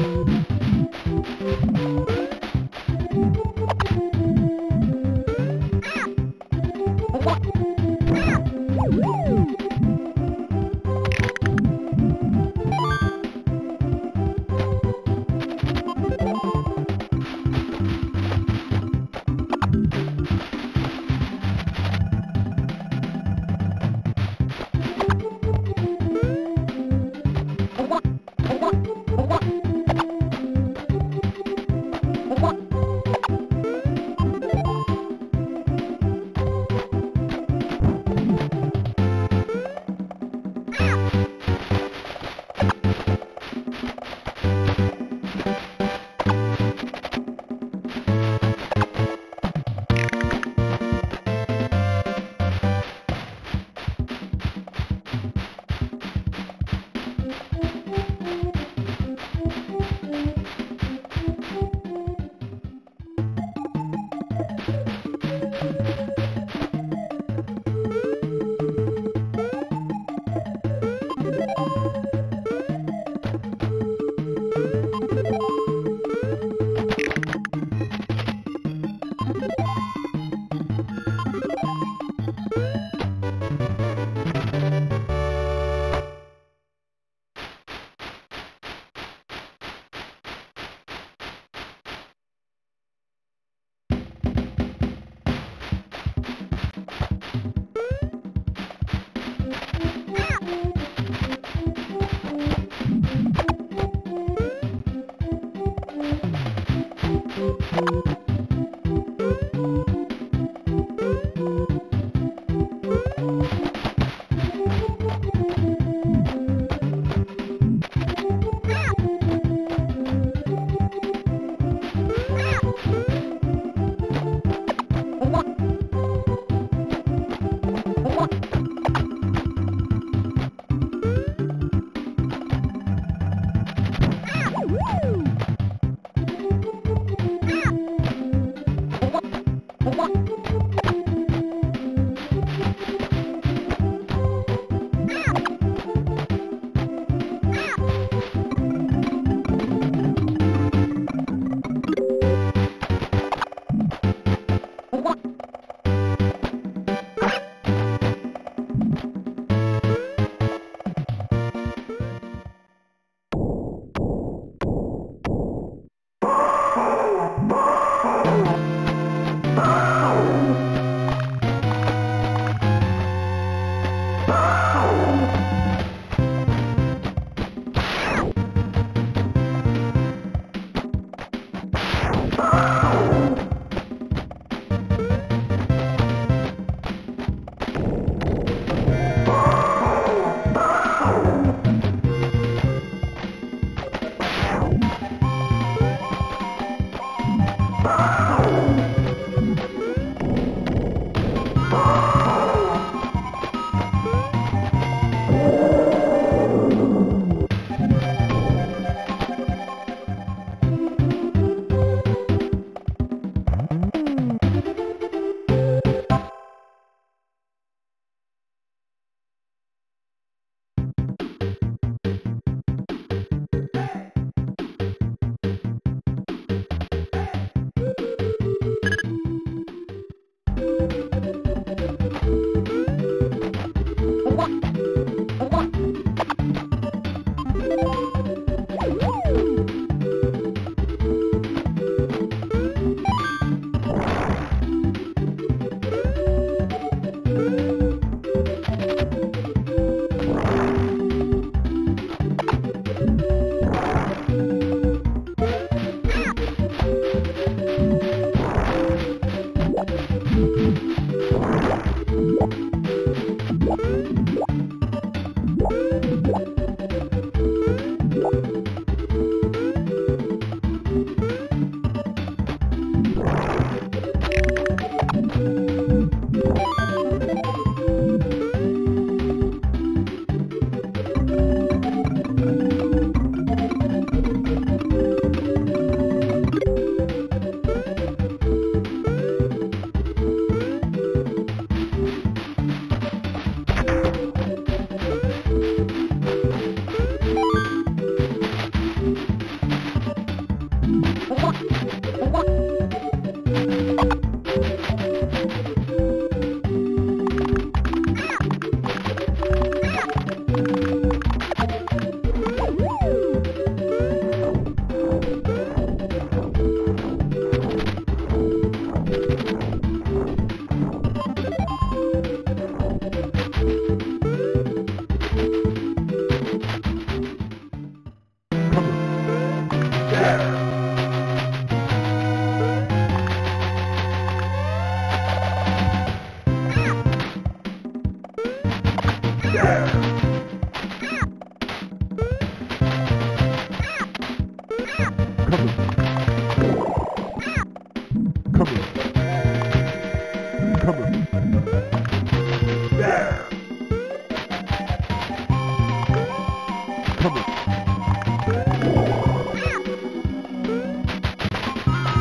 Música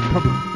problem.